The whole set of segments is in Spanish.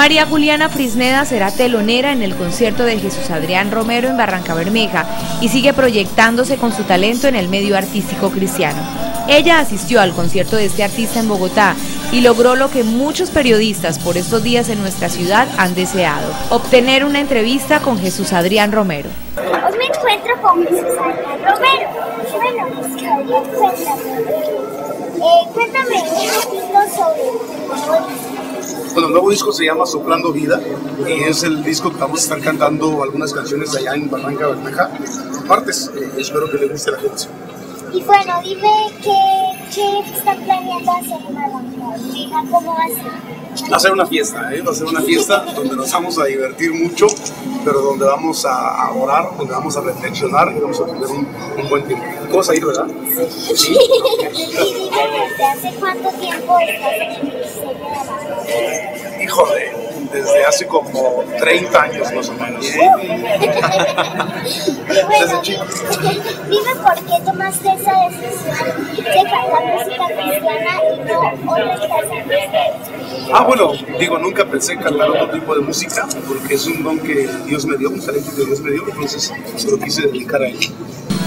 María Juliana Frisneda será telonera en el concierto de Jesús Adrián Romero en Barranca Bermeja y sigue proyectándose con su talento en el medio artístico cristiano. Ella asistió al concierto de este artista en Bogotá y logró lo que muchos periodistas por estos días en nuestra ciudad han deseado, obtener una entrevista con Jesús Adrián Romero. Hoy me encuentro con Jesús Adrián Romero. Bueno, Jesús Adrián, cuéntame. Eh, cuéntame un poquito sobre. Bueno, el nuevo disco se llama Soplando Vida y es el disco que vamos a estar cantando algunas canciones allá en Barranca Bermeja. Eh, espero que le guste la gente. Y bueno, dime qué, qué están planeando hacer en cómo va a ser. Va a ser una fiesta, ¿eh? va a ser una fiesta donde nos vamos a divertir mucho, pero donde vamos a orar, donde vamos a reflexionar y vamos a tener un, un buen tiempo. ¿Cómo vas a ir, verdad? Sí. y dime, ¿desde hace cuánto tiempo estás hace como 30 años más o menos. Y bueno, dime por qué tomaste esa decisión de cantar música cristiana y no. Ah, bueno, digo, nunca pensé en cantar otro tipo de música porque es un don que Dios me dio, un talento que Dios me dio, entonces se lo quise dedicar a él.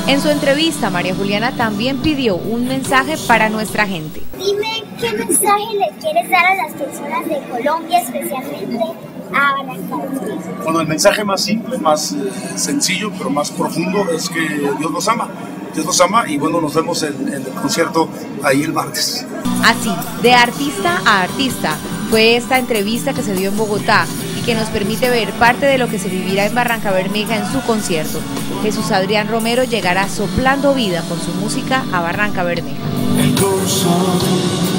En su entrevista, María Juliana también pidió un mensaje para nuestra gente. Dime qué mensaje le quieres dar a las personas de Colombia, especialmente Bueno, el mensaje más simple, más eh, sencillo, pero más profundo es que Dios nos ama. Dios nos ama y bueno, nos vemos en, en el concierto ahí el martes. Así, de artista a artista, fue esta entrevista que se dio en Bogotá y que nos permite ver parte de lo que se vivirá en Barranca Bermeja en su concierto. Jesús Adrián Romero llegará soplando vida con su música a Barranca Bermeja. El corazón